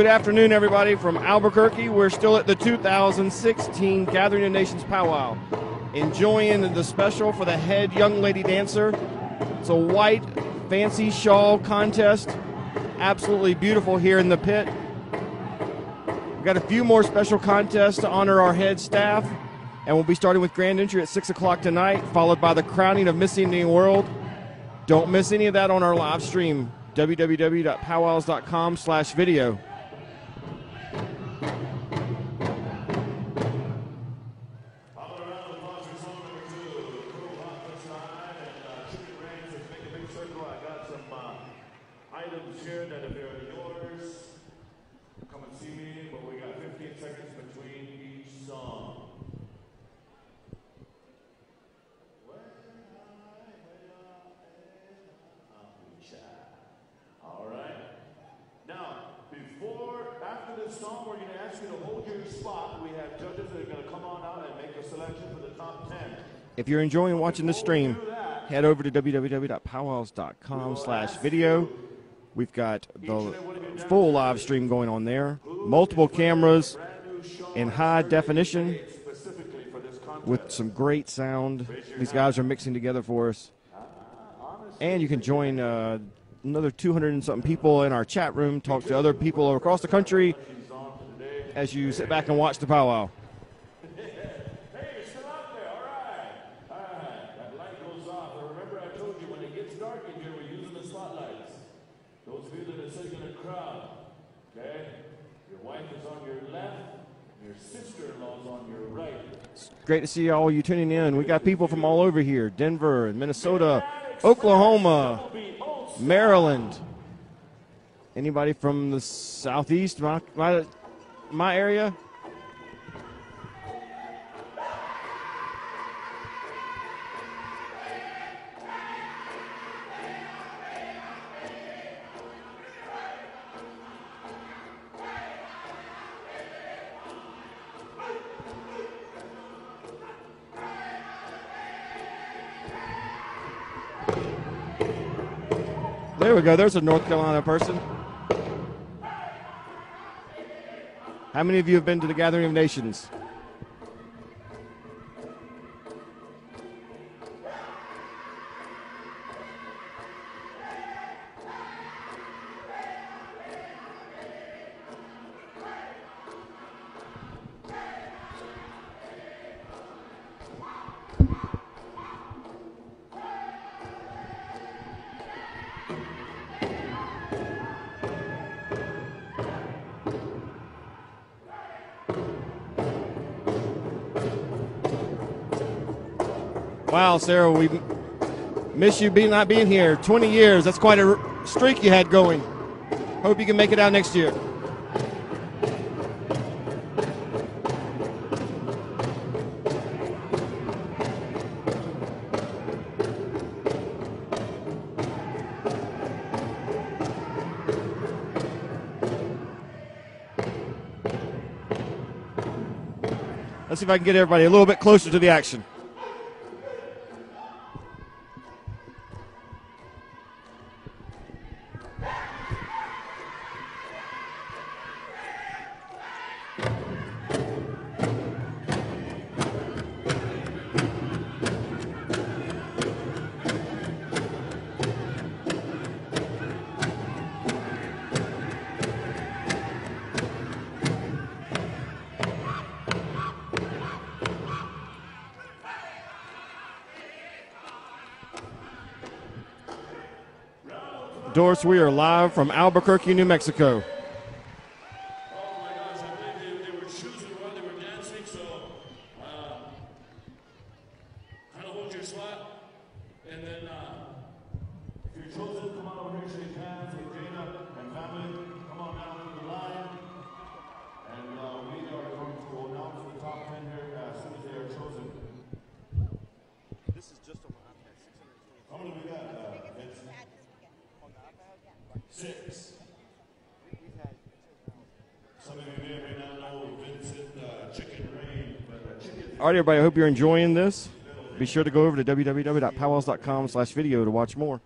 Good afternoon, everybody, from Albuquerque. We're still at the 2016 Gathering of Nations Powwow, enjoying the special for the head young lady dancer. It's a white fancy shawl contest. Absolutely beautiful here in the pit. We've got a few more special contests to honor our head staff, and we'll be starting with grand entry at 6 o'clock tonight, followed by the crowning of Miss Indian World. Don't miss any of that on our live stream, www.powwows.com slash video. Uh, items here that if they're yours, come and see me, but we got 15 seconds between each song. All right. Now, before, after this song, we're going to ask you to hold your spot. We have judges that are going to come on out and make a selection for the top 10. If you're enjoying watching the stream, head over to www.powwows.com slash video. We've got the full live stream going on there. Multiple cameras in high definition with some great sound. These guys are mixing together for us. And you can join uh, another 200 and something people in our chat room, talk to other people across the country as you sit back and watch the powwow. Hey, you're still out there. All right. All right. That light goes off. And remember, I told you when it gets dark in here, we're using the spotlights. Sitting in crowd, okay? Your wife is on your left, your sister-in-law is on your right. Great to see all you tuning in. We got people from all over here Denver and Minnesota, Oklahoma, Maryland. Anybody from the southeast, my, my, my area? There we go. There's a North Carolina person. How many of you have been to the Gathering of Nations? Wow, Sarah, we miss you not being here. 20 years. That's quite a streak you had going. Hope you can make it out next year. Let's see if I can get everybody a little bit closer to the action. Doris, we are live from Albuquerque, New Mexico. Oh come on over here, shake hands with Jada and family. Come on down to the line. And uh, we are going to announce the top 10 here as soon as they are chosen. This is just on my iPad. How many we got? Uh, Vince? Six. Some of you may or may not know Vincent uh, Chicken Rain, but uh, Chicken All right, everybody. I hope you're enjoying this. Be sure to go over to www.powwows.com slash video to watch more.